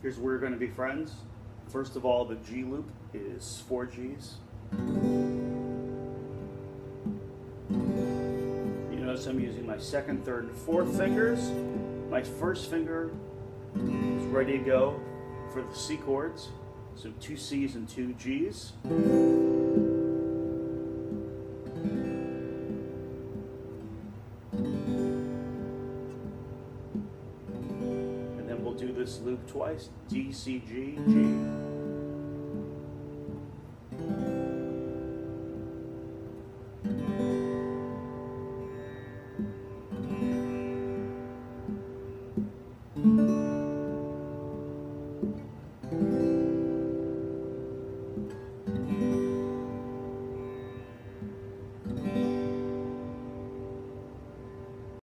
Here's where we're going to be friends. First of all, the G loop is four Gs. You notice I'm using my second, third, and fourth fingers. My first finger is ready to go for the C chords. So two C's and two G's. And we'll do this loop twice. D, C, G, G.